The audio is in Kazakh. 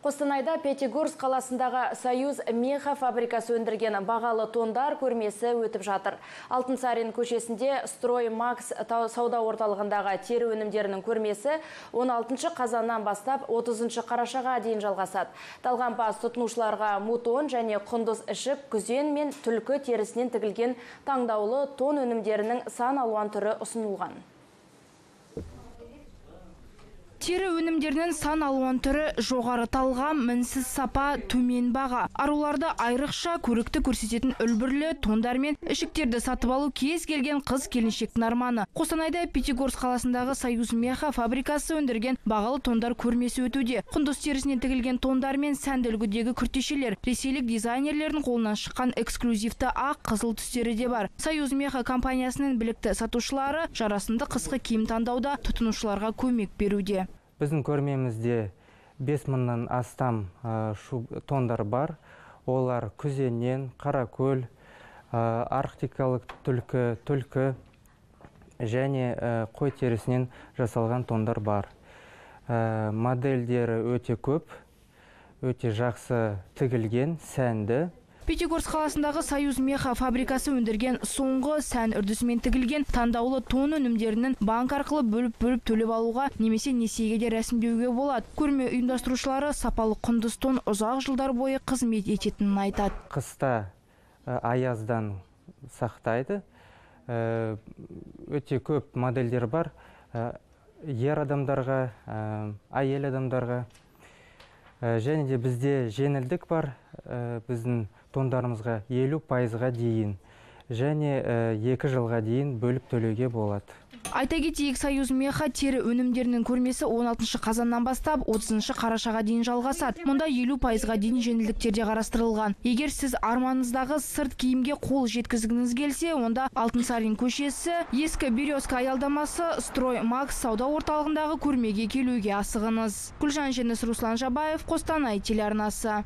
Қостанайда Пятигорск қаласындағы Союз меха фабрикасы өндірген бағалы тондар көрмесі өтіп жатыр. Алтынсарин көшесінде Строй Макс сауда орталығындағы тері өнімдерінің көрмесі 16 қазаннан бастап 30 қарашаға дейін жалғасады. Талғанпас тұтынушыларға мутон және құндыз ішік, күзен мен түлкі терісінен тігілген таңдаулы тон өнімдерінің сан алуан түрі ұсынылған. Тері өнімдерінің сан алуан түрі жоғары талғам, мінсіз сапа, төмен баға. Аруларды айрықша көрікті көрсететін үлбірлі тондар мен ішіктерді сатып алу кез келген қыз келіншектің арманы. Қостанайда Пятигорск қаласындағы Союз меха фабрикасы өндірген бағалы тондар көрмесі өтуде. Құндыз терісінен тігілген тондар мен сәнді үлгідегі күртешелер ресейлік дизайнерлердің қолынан шыққан эксклюзивті ақ қызыл түстері де бар. Союз меха компаниясының білікті сатушылары жарасымды қысқы киім таңдауда тұтынушыларға көмек беруде біздің көрмемізде 5 мыңнан астам тондар бар. Олар күзеннен қаракөл арктикалық түлкі түлкі және қой терісінен жасалған тондар бар. Модельдері өте көп өте жақсы тігілген сәнді. Пятигорск қаласындағы Союз меха фабрикасы өндірген соңғы сән үрдісімен тігілген таңдаулы тон өнімдерінің банк арқылы бөліп-бөліп төлеп алуға немесе несиеге де рәсімдеуге болады. Көрме ұйымдастырушылары сапалы құндыз тон ұзақ жылдар бойы қызмет ететінін айтады. Қыста аяздан сақтайды. Өте көп модельдер бар. Ер адамдарға, әйел адамдарға және де бізде жеңілдік бар біздің тондарымызға елу пайызға дейін және екі жылға дейін бөліп төлеуге болады Айта кетейік Союз меха тері өнімдерінің көрмесі 16 қазаннан бастап 30 қарашаға дейін жалғасады. Мұнда 50 пайызға дейін жеңілдіктер де қарастырылған. Егер сіз арманыңыздағы сырт киімге қол жеткізгіңіз келсе, онда Алтынсарин көшесі, ескі Березка аялдамасы, Строй Макс сауда орталығындағы көрмеге келуге асығыңыз. Гүлжан Женіс Руслан Жабаев, Қостанай телеарнасы.